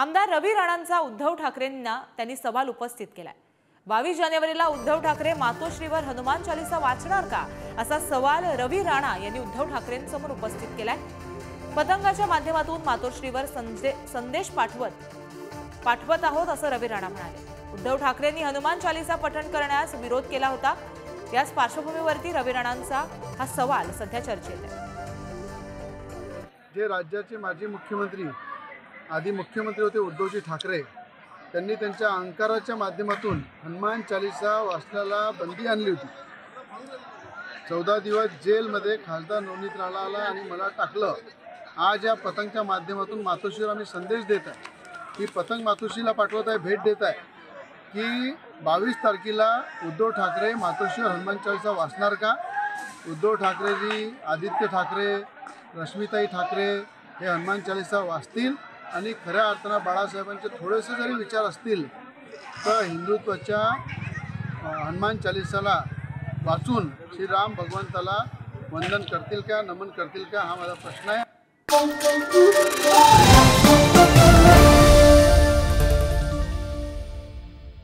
आमदार रवी राणांचा उद्धव ठाकरेंना त्यांनी सवाल उपस्थित केलाय. बावीस जानेवारीला उद्धव ठाकरे मातोश्रीवर हनुमान चालिसा वाचणार का? असा सवाल रवी राणा यांनी उद्धव ठाकरेंसमोर उपस्थित केलाय. पतंगाच्या माध्यमातून मातोश्रीवर संदेश पाठवत पाठवत आहोत असं रवी राणा म्हणाले. उद्धव ठाकरेंनी हनुमान चालिसा पठण करण्यास विरोध केला होता. याच पार्श्वभूमीवरती रवी राणांचा हा सवाल सध्या चर्चेत आहे. जे राज्याचे माजी मुख्यमंत्री आधी मुख्यमंत्री होते उद्धवजी ठाकरे. त्यांनी त्यांच्या अंकाराच्या माध्यमातून हनुमान चालिसा वाचण्याला बंदी आणली होती. चौदा दिवस जेलमध्ये खासदार नवनीत राणाला आणि मला टाकलं. आज या पतंगच्या माध्यमातून मातोश्रीला आम्ही संदेश देत आहे. की पतंग मातोश्रीला पाठवत आहे भेट देत आहे. की बावीस तारखेला उद्धव ठाकरे मातोश्रीवर हनुमान चालिसा वाचणार का? उद्धव ठाकरेजी आदित्य ठाकरे रश्मिताई ठाकरे हे हनुमान चालिसा वाचतील? आणि खऱ्या अर्थानं बाळासाहेबांचे थोडेसे जरी विचार असतील तर हिंदुत्वाच्या हनुमान चालिसाला वाचून श्रीराम भगवंताला वंदन करतील का नमन करतील का हा माझा प्रश्न आहे.